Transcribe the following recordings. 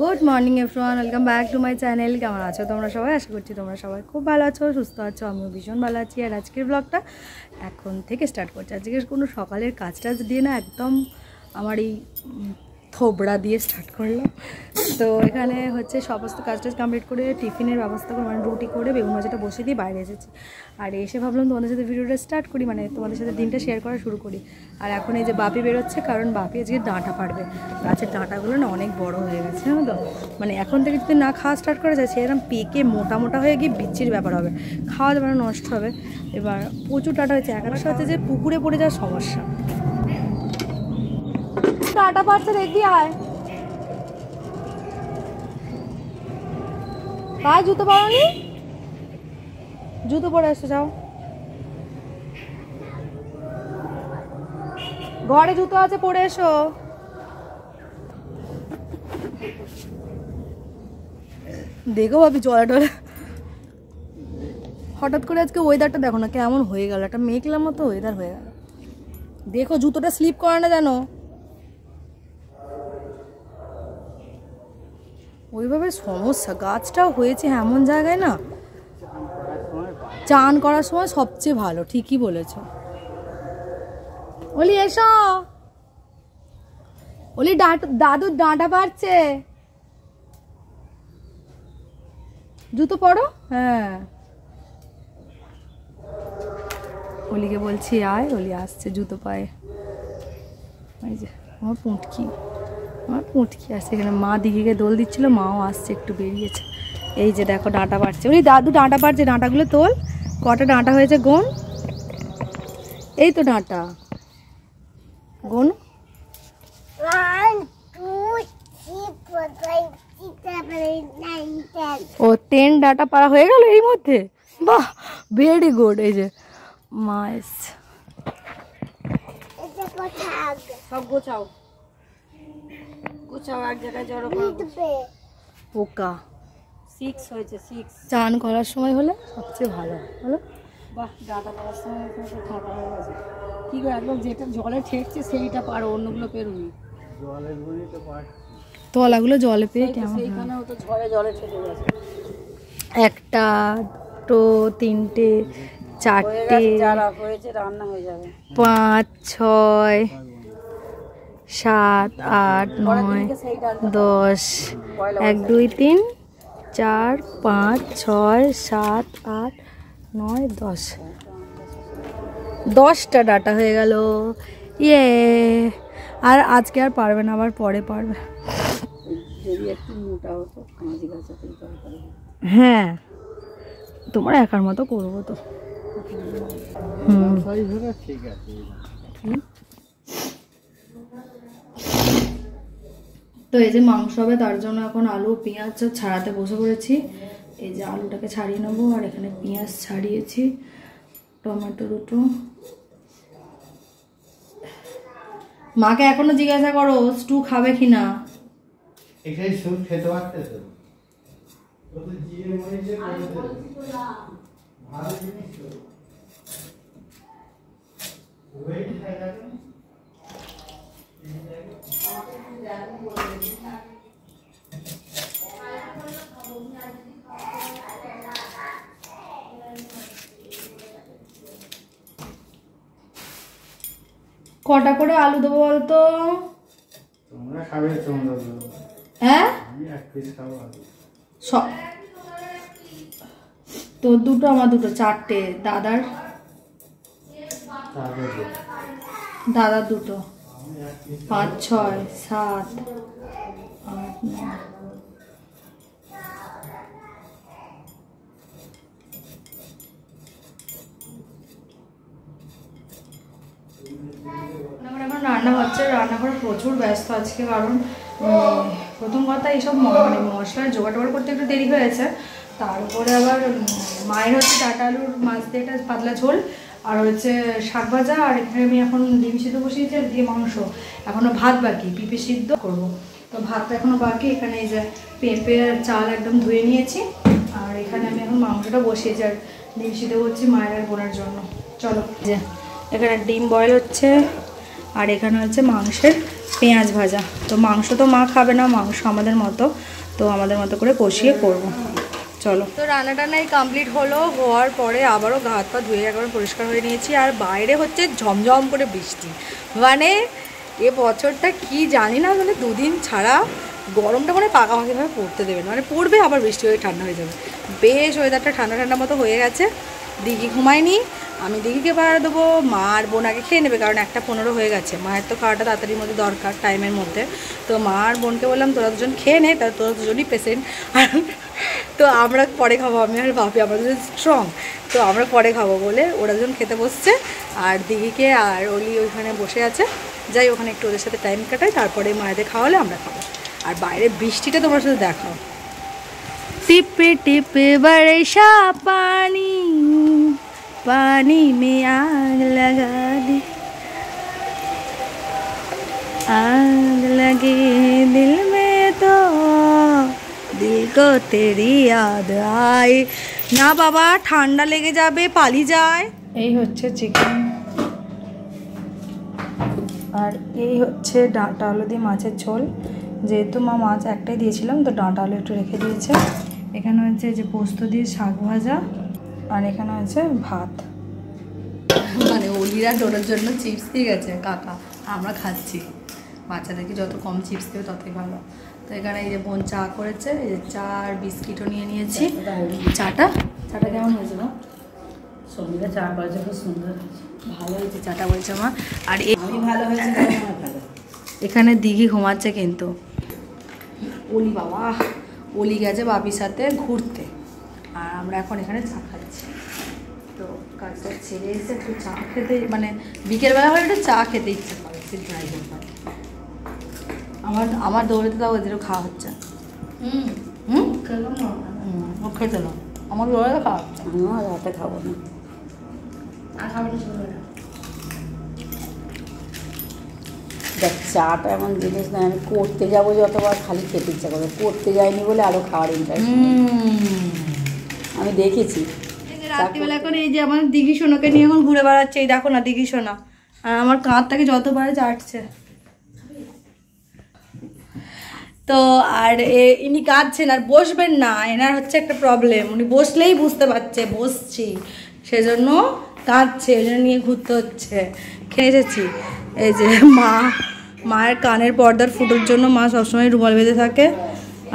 Good morning everyone welcome back to my channel কেমন আছো তোমরা সবাই? আশা করছি তোমরা সবাই খুব ভালো আছো, সুস্থ আছো, আমিও ভীষণ ভালো আছি। আর আজকের ব্লগটা এখন থেকে স্টার্ট করছি। আজকে কোনো সকালের কাজ টাজ দিয়ে না একদম আমার এই থোবড়া দিয়ে স্টার্ট করলাম তো এখানে হচ্ছে সমস্ত কাজ টাজ কমপ্লিট করে টিফিনের ব্যবস্থা করে মানে রুটি করে, বেগুন ভাজাটা বসে দিয়ে বাইরে এসেছি। আর এসে ভাবলাম তোমাদের সাথে ভিডিওটা স্টার্ট করি মানে তোমাদের সাথে দিনটা শেয়ার করা শুরু করি। আর এখন এই যে বাপি বেরোচ্ছে, কারণ বাপি আজকে ডাঁটা পারবে। গাছের ডাঁটাগুলো না অনেক বড় হয়ে গেছে, জানো তো? মানে এখন থেকে যদি না খাওয়া স্টার্ট করা যায়, সেরকম পেকে মোটা মোটা হয়ে গিয়ে বিচ্ছির ব্যাপার হবে। খাওয়া দাওয়া নষ্ট হবে। এবার প্রচুর ডাঁটা হয়েছে। একাদশ হচ্ছে যে পুকুরে পড়ে যাওয়ার সমস্যা। ডাঁটা পাচ্ছে দেখবি, আয়। কাজ জুতো পরনি? জুতো পরে এসো, যাও। ঘরে জুতো আছে, পরে এসো। দেখো ভাবি, জলে টলে। হঠাৎ করে আজকে ওয়েদারটা দেখো না, কেমন হয়ে গেল। একটা মেঘলার মতো ওয়েদার হয়ে গেল। দেখো, জুতোটা স্লিপ করে না জানো? ওইভাবে সমস্যা, গাছটাও হয়েছে এমন জায়গায় না, চান করার সময় সবচেয়ে ভালো, ঠিকই বলেছ। ওলি, এসো। ওলি দাদু ডাঁটা পারছে জুতো পরো? হ্যাঁ। অলিকে বলছি, আয় অলি আসছে জুতো পায়ে। যে, আমার পুঁটকি। আমার পুঁটকি আসছে এখানে। মা দিঘিকে দোল দিচ্ছিল মাও আসছে একটু বেরিয়েছে। এই যে দেখো ডাঁটা পাড়ছে ওই দাদু ডাঁটা পাড়ছে ডাঁটাগুলো তোল। কটা ডাঁটা হয়েছে গোন? এই তো ডাঁটা। গোন. ও টেন ডাটা পাড়া হয়ে গেল এর মধ্যে? বাহ ভেরি গুড এই যে মা এসছে। It's a good hug. সব গোছাও। গোছাও এক জায়গায় জড়ো পোকা। সিক্স হয়েছে সিক্স চান করার সময় হলে সবচেয়ে ভালো বলো বাহ ডাটা করার সময় ফাঁকা হয়ে গেছে। কি করে একদম যেটা জলে ঠেকছে সেইটা পারো অন্যগুলো পেরোনি তলাগুলো জলে পেয়ে কেমন? সেইখানেও তো ঝড়ে জলে ঠেকে গেছে। একটা দুটো তিনটে চারটে যারা হয়েছে রান্না হয়ে যাবে। পাঁচ ছয় সাত, আট, নয়, দশ, এক, দুই, তিন, চার, পাঁচ, ছয়, সাত, আট, নয়, দশ। দশটা ডাটা হয়ে গেল। ইয়ে। আর আজকে আর পারবে না, আবার পরে পারবে। হ্যাঁ। তোমার একার মতো করব তো। হুম। তো এই যে মাংস হবে, তার জন্য এখন আলু পেঁয়াজ ছাড়াতে বসে পড়েছি। এই যে আলুটাকে ছাড়িয়ে নেব, আর এখানে পেঁয়াজ ছাড়িয়েছি, টমেটো দুটো। মাকে এখনও জিজ্ঞাসা করো, স্টু খাবে কি না? কটা করে আলু দেবো বলতো? তোমরা খাবে তোমরা তো। হ্যাঁ? আমি এক পিস খাব সব তো দুটো আমার দুটো চারটে। দাদার? দাদার দুটো। পাঁচ, ছয়, সাত এখন রান্না হচ্ছে রান্নাঘরে প্রচুর ব্যস্ত আজকে, কারণ প্রথম কথা এইসব মানে মশলার জোগাড় টোগাড় করতে একটু দেরি হয়েছে। তার উপরে আবার মায়ের হচ্ছে ডাটা আলুর মাছ দিয়ে একটা পাতলা ঝোল। আর হচ্ছে শাক ভাজা আর এখানে আমি এখন ডিম সিদ্ধ বসিয়েছি আর দিয়ে মাংস। এখনও ভাত বাকি, পিঁপে সিদ্ধ করব। তো ভাতটা এখনও বাকি, এখানে এই যে পেঁপে আর চাল একদম ধুয়ে নিয়েছি। আর এখানে আমি এখন মাংসটা বসিয়েছি আর ডিম সিদ্ধ করছি মায়ের আর বোনের জন্য। চলো যে এখানে ডিম বয়েল হচ্ছে আর এখানে হচ্ছে মাংসের পেঁয়াজ ভাজা। তো মাংস তো মা খাবে না, মাংস আমাদের মতো। তো আমাদের মতো করে কষিয়ে করব। চলো। তো রান্না টান্নাই কমপ্লিট হলো, হওয়ার পরে আবারও গা হাত পা ধুয়ে একবার পরিষ্কার হয়ে নিয়েছি। আর বাইরে হচ্ছে ঝমঝম করে বৃষ্টি। মানে এ বছরটা কি জানি না মানে দুদিন ছাড়া গরমটা মানে পাকাপাকিভাবে পড়তে দেবে মানে পড়বে, আবার বৃষ্টি হয়ে ঠান্ডা হয়ে যাবে। বেশ ওয়েদারটা ঠান্ডা ঠান্ডা মতো হয়ে গেছে। দিঘি ঘুমায়নি আমি দিঘিকে পাড়া দেবো, মা আর বোন আগে খেয়ে নেবে, কারণ একটা পনেরো হয়ে গেছে। মায়ের তো খাওয়াটা তাড়াতাড়ির মধ্যে দরকার টাইমের মধ্যে। তো মা আর বোনকে বললাম, তোরা দুজন খেয়ে নে, তা তোরা দুজনই পেশেন্ট আর তো আমরা পরে খাব, আমি আর বাপি, আমরা যদি স্ট্রং তো আমরা পরে খাব বলে ওরা যখন খেতে বসছে। আর দিঘিকে আর ওলি ওইখানে বসে আছে। যাই ওখানে একটু ওদের সাথে টাইম কাটাই, তারপরে মায়েদের খাওয়ালে আমরা খাব। আর বাইরে বৃষ্টিটা তোমার সাথে দেখাও। টিপে টিপে বাড়ে পানি পানি মে আগ লাগা আগ লাগে को तेरी याद आई না বাবা ঠান্ডা লেগে যাবে পালি যায় এই হচ্ছে চিকেন আর এই হচ্ছে ডাঁটা আলু দিয়ে মাছের ঝোল যেহেতু মা মাছ একটাই দিয়েছিলাম তো ডাঁটা আলু একটু রেখে দিয়েছে এখানে হচ্ছে যে পোস্ত দিয়ে শাক ভাজা আর এখানে হচ্ছে ভাত মানে অলিরা ডোরের জন্য চিপস দিয়ে গেছে কাকা আমরা খাচ্ছি বাচ্চাদেরকে যত কম চিপস দেবে ততই ভালো তো এখানে এই যে বোন চা করেছে এই যে চা আর বিস্কিটও নিয়ে নিয়েছি। চাটা? চাটা কেমন হয়েছে না সঙ্গীরা চা করেছে খুব সুন্দর ভালো হয়েছে চাটা বলছে মা। আর এ- আমি ভালো হয়েছে ভালো? এখানে দিঘি ঘুমাচ্ছে কিন্তু। অলি বাবা অলি গেছে বাবির সাথে ঘুরতে। আর আমরা এখন এখানে চা খাচ্ছি। তো কাজটা ছেড়ে এসে একটু চা খেতে মানে বিকেলবেলা হলে একটু চা খেতে ইচ্ছে করে সে ড্রাই হয় আমার আমার দৌড়েতে তাও ওদেরও খাওয়া হচ্ছে হুম। হুম? ও খেতে না। আমার দৌড়ে খাওয়া হচ্ছে আমিও রাতে খাব না। দেখ চাটা এমন জিনিস না আমি করতে যাব যতবার খালি খেতে ইচ্ছা করবে করতে যাইনি বলে আরও খাওয়ার ইন্টারেস্ট হুম। আমি দেখেছি। রাত্রিবেলা এখন এই যে আমার দিঘি সোনাকে নিয়ে এখন ঘুরে বেড়াচ্ছে এই দেখো না দিঘি সোনা। আর আমার কাঁধটাকে যতবারে চাটছে। তো আর ইনি কাঁদছেন আর বসবেন না, এনার হচ্ছে একটা প্রবলেম উনি বসলেই বুঝতে পারছে, বসছি। সেজন্য কাঁদছে, ওই জন্য নিয়ে ঘুরতে হচ্ছে। খেয়ে এই যে মা, মায়ের কানের পর্দার ফুটোর জন্য মা সবসময় রুমাল বেঁধে থাকে।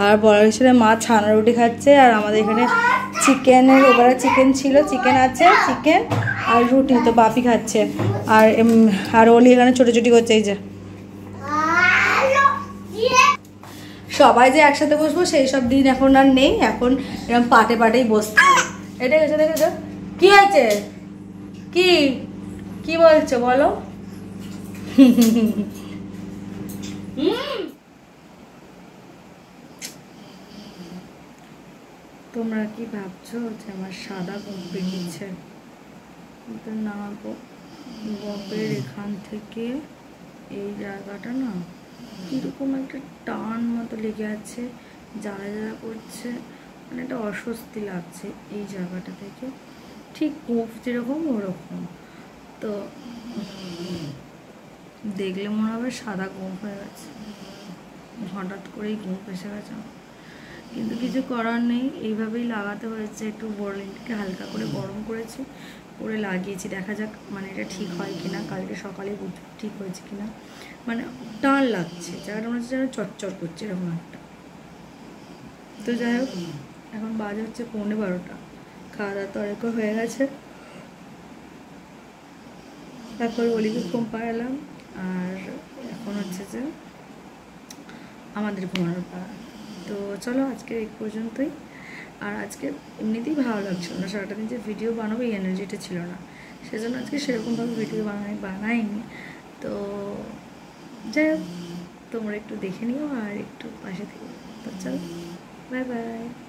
আর বড় হিসেবে মা ছানা রুটি খাচ্ছে। আর আমাদের এখানে চিকেনের ওবারে চিকেন ছিল, চিকেন আছে, চিকেন আর রুটি তো বাপি খাচ্ছে। আর আর ওলি এখানে ছোটোছুটি করছে, এই যে। সবাই যে একসাথে বসবো, সেই সব দিন এখন আর নেই। এখন এরকম পাটে পাটেই বসতে। এটা গেছে দেখেছ কি হয়েছে? কি? কি বলছো বলো? তোমরা কি ভাবছ যে আমার সাদা গোপ কিন্তু না গপের এখান থেকে এই জায়গাটা না কীরকম একটা টান মতো লেগে আছে, জ্বালা জ্বালা করছে মানে একটা অস্বস্তি লাগছে এই জায়গাটা থেকে। ঠিক গোপ যেরকম, ওরকম। তো দেখলে মনে হবে সাদা গোপ হয়ে গেছে। হঠাৎ করেই গোপ এসে গেছে। কিন্তু কিছু করার নেই, এইভাবেই লাগাতে হয়েছে। একটু বোরলিনটাকে হালকা করে গরম করেছি। করে লাগিয়েছি, দেখা যাক মানে এটা ঠিক হয় কিনা, কালকে সকালে ঠিক হয়েছে কিনা। মানে টান লাগছে জায়গাটা মনে হচ্ছে যেন চটচট করছে এরকম একটা। তো যাই হোক, এখন বাজে হচ্ছে পৌনে বারোটা। খাওয়া দাওয়া তো অনেক হয়ে গেছে। তারপর অলিকে ঘুম পাড়ালাম, আর এখন হচ্ছে যে আমাদের ঘুমানোর পাড়া তো চলো আজকে এই পর্যন্তই। আর আজকে এমনিতেই ভালো লাগছিল না। সারাটা দিন যে ভিডিও বানাবো, এই এনার্জিটা ছিল না। সেজন্য আজকে সেরকমভাবে ভিডিও বানাই, বানাইনি। তো যাই হোক, তোমরা একটু দেখে নিও আর একটু পাশে থেকে। তো চলো বাই বাই